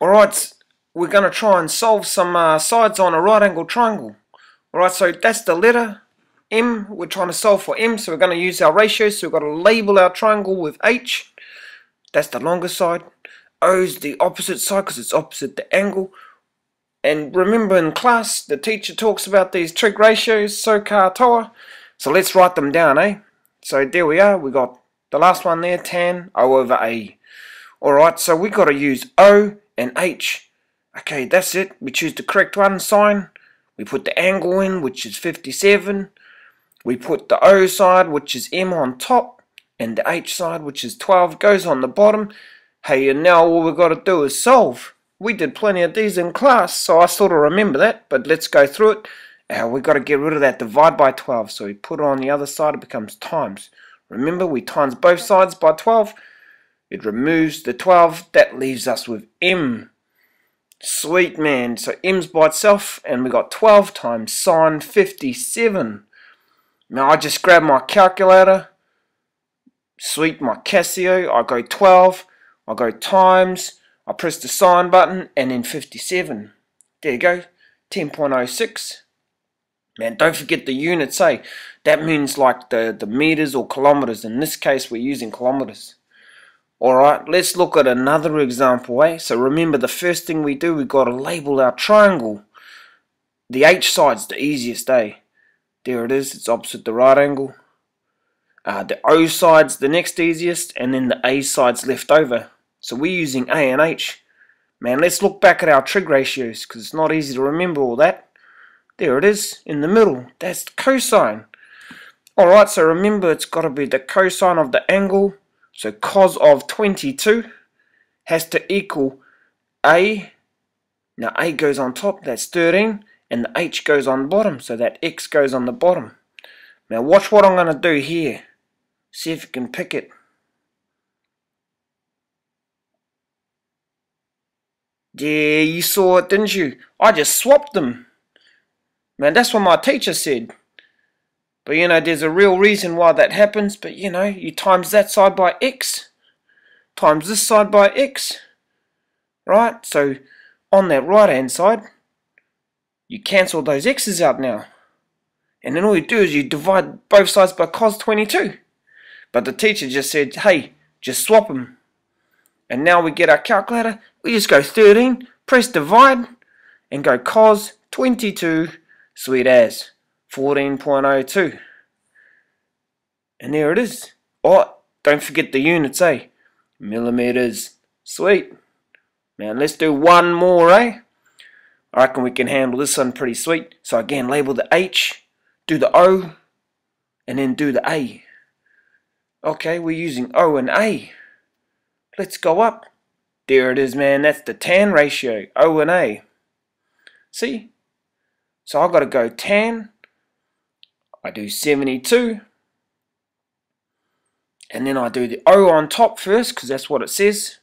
Alright, we're going to try and solve some uh, sides on a right angle triangle. Alright, so that's the letter M. We're trying to solve for M, so we're going to use our ratios. So we've got to label our triangle with H. That's the longer side. O is the opposite side because it's opposite the angle. And remember in class, the teacher talks about these trig ratios, so toa. So let's write them down, eh? So there we are. We got the last one there, tan O over A. Alright, so we got to use O and H. Okay, that's it. We choose the correct one, sine. We put the angle in, which is 57. We put the O side, which is M on top. And the H side, which is 12, goes on the bottom. Hey, and now all we've got to do is solve. We did plenty of these in class, so I sort of remember that. But let's go through it. Uh, we've got to get rid of that divide by 12. So we put it on the other side, it becomes times. Remember, we times both sides by 12. It removes the 12. That leaves us with M. Sweet man. So M's by itself, and we got 12 times sine 57. Now I just grab my calculator. Sweet, my Casio. I go 12. I go times. I press the sine button, and then 57. There you go. 10.06. Man, don't forget the units, eh? That means like the, the meters or kilometers. In this case, we're using kilometers. Alright, let's look at another example, eh? So remember, the first thing we do, we've got to label our triangle. The H side's the easiest, eh? There it is, it's opposite the right angle. Uh, the O side's the next easiest, and then the A side's left over. So we're using A and H. Man, let's look back at our trig ratios, because it's not easy to remember all that. There it is, in the middle. That's the cosine. Alright, so remember it's got to be the cosine of the angle so cos of 22 has to equal A. Now A goes on top, that's 13, and the H goes on bottom, so that X goes on the bottom. Now watch what I'm going to do here. See if you can pick it. Yeah, you saw it, didn't you? I just swapped them. Man, that's what my teacher said. But you know, there's a real reason why that happens. But you know, you times that side by x, times this side by x, right? So on that right hand side, you cancel those x's out now. And then all you do is you divide both sides by cos 22. But the teacher just said, hey, just swap them. And now we get our calculator. We just go 13, press divide, and go cos 22, sweet as. 14.02. And there it is. Oh, don't forget the units, eh? Millimeters. Sweet. Now let's do one more, eh? I reckon we can handle this one pretty sweet. So again, label the H, do the O, and then do the A. Okay, we're using O and A. Let's go up. There it is, man. That's the tan ratio, O and A. See? So I've got to go tan I do 72 and then I do the O on top first because that's what it says.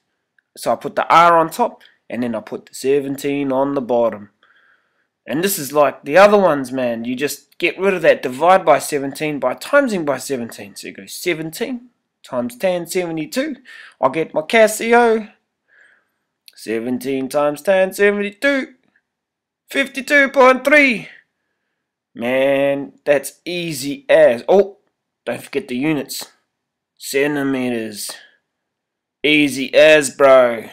So I put the R on top and then I put the 17 on the bottom. And this is like the other ones man. You just get rid of that divide by 17 by timesing by 17 so you go 17 times tan 72 I'll get my Casio 17 times tan 72 52.3 Man, that's easy as. Oh, don't forget the units. Centimeters. Easy as, bro.